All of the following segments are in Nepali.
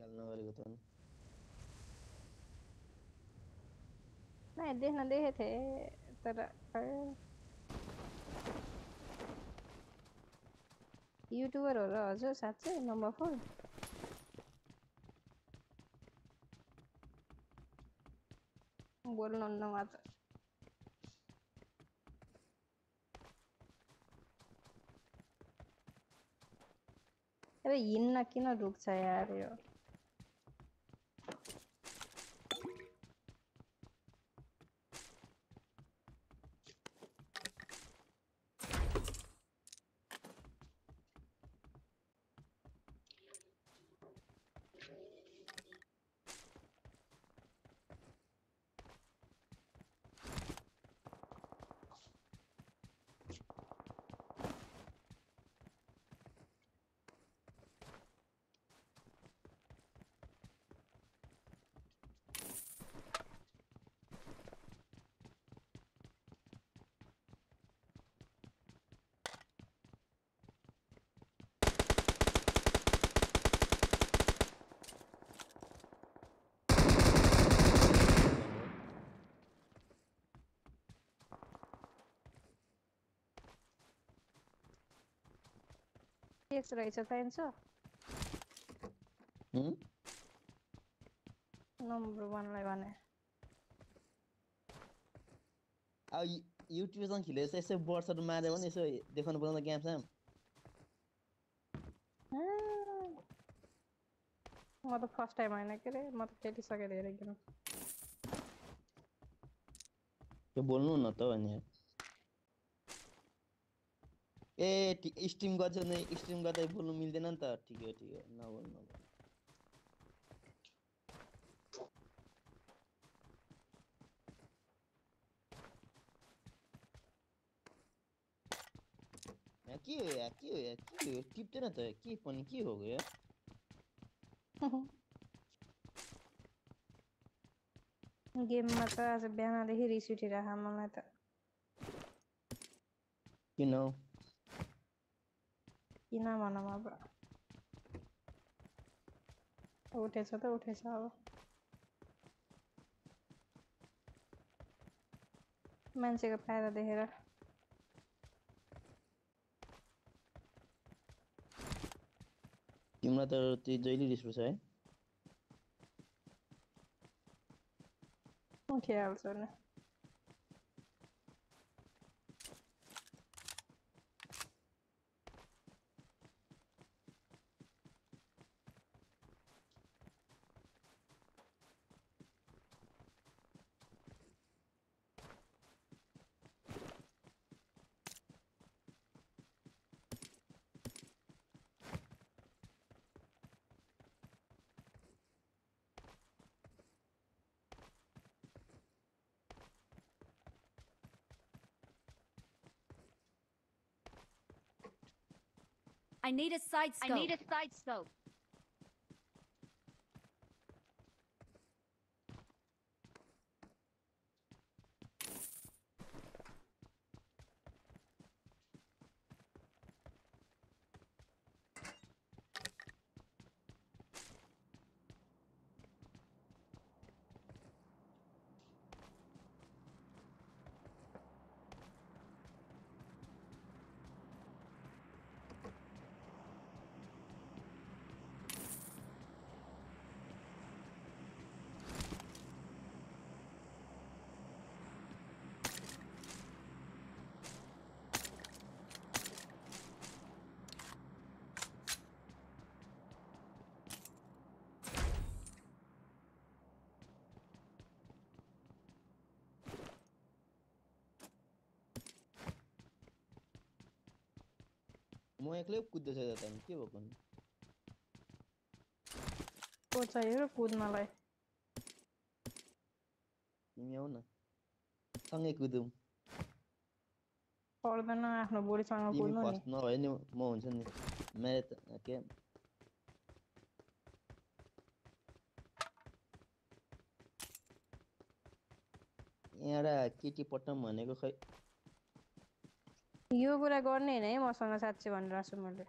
Assalamualaikum. Nah, deh nanti hete ter YouTuber हो र हजुर साँच्चै नम्बर फोर बोल्नु नमाज़ अब हिँड्न किन रुक्छ यार यो। एक्स रहेछ चाहिन्छ? नम्बर वानलाई भने। अब युट्युबसँग खेलेर यसो वर्षहरू माऱ्यो भने यसो देखाउनु पर्दैन गेम स्याम म त फर्स्ट टाइम होइन के अरे म त खेलिसकेँ धेरै गेम त्यो बोल्नु न त अनि। ए स्ट्रिम गर्छ भने स्ट्रिम गर्दा बोल्नु मिल्दैन नि त ठिकै हो ठिकै हो नबोल्नु नबोल्नु के हो या के हो या के हो टिप्दैन त के पनि के हो यो गेममा त आज बिहानदेखि रिस उठिरहेको मलाई त किन किन भनौँ अब उठेछ त उठेछ अब मान्छेको फाइदा देखेर तिमीलाई त त्यो जहिले रिस उठ्छ है उठिहाल्छ नि I need a side scope. I need a side scope. म एक्लै कुद्दैछ त के भएको को चाहियो कुद्नलाई तिमी आऊ न सँगै कुदौँ पर्दैन आफ्नो बुढीसँग कुद्नु फर्स्ट नभए नि म हुन्छ नि म्याराथन के यहाँबाट केटी पठाउँ भनेको खै यो कुरा गर्ने होइन है मसँग साँच्चै भनेर आएको छु मैले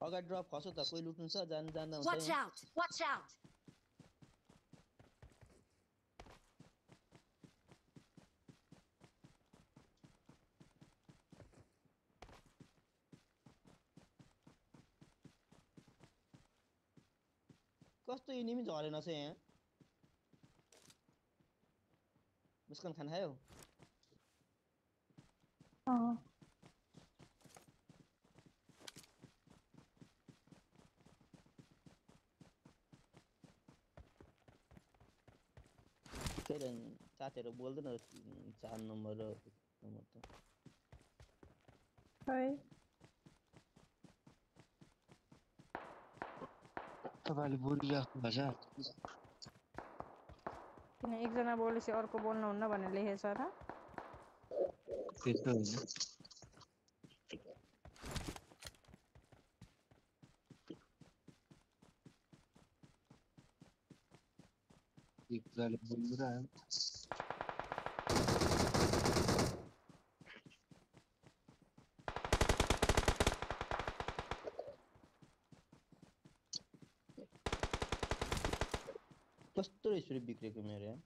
अगाडि ड्रप खस त कोही लुट्नु छ जानु जान्दा हुन्छ Watch out! Watch out! कस्तो एनिमी झरेन छ यहाँ मुस्कान खाना खायो अँ त्यही त साथीहरू बोल्दैन उम्, चार नम्बर र नम्बर त खै तपाईँले बोलिराख्नु भएको छ किन एकजना बोलेपछि अर्को बोल्नुहुन्न भनेर लेखेको छ र त्यस्तो होइन एकजनाले बोलिरह्यो कस्तो sürü büyük reklam ya.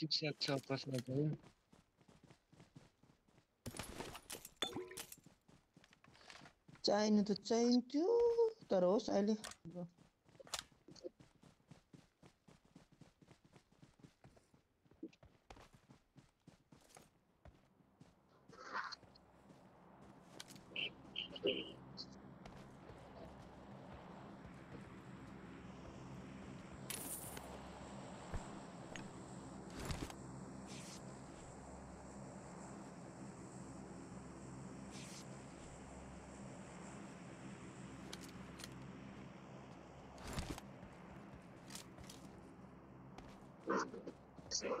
Yüksek çapraz medyayı चाहिनु त चाहिन्थ्यो तर होस् अहिले すごい。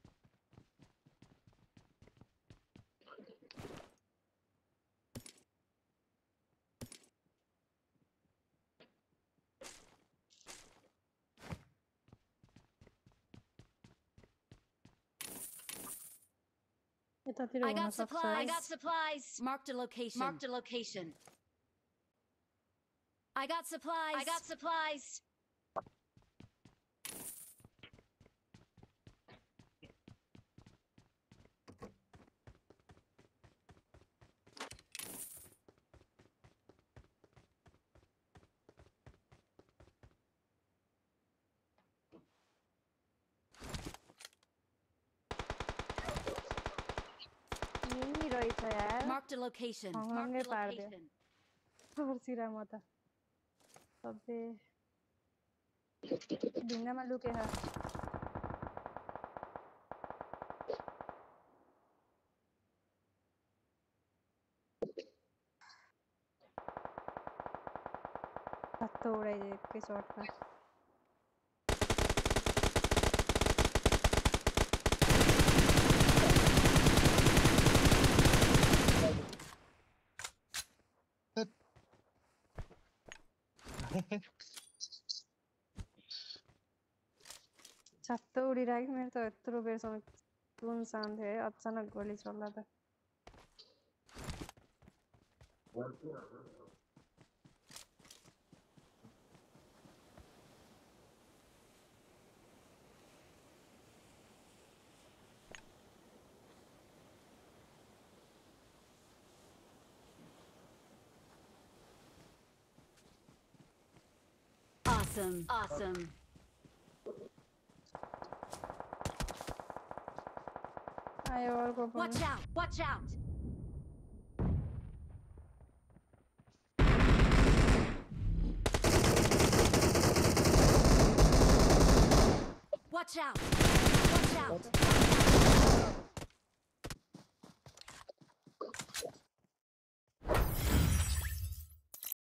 I got supplies. I got supplies. Marked a location. Marked a location. I got supplies. I got supplies. था यार मार्क द लोकेशन हमने पार दिया और सीरा माता अबे बिना मालू के है तो उड़ाई देख छत्तो उडिरहेको मेरो त यत्रो बेरसम्म कुन साउन्ड थियो है। अचानक गोली चला त Awesome. Awesome. I Watch out! Watch out! Watch out! Watch out!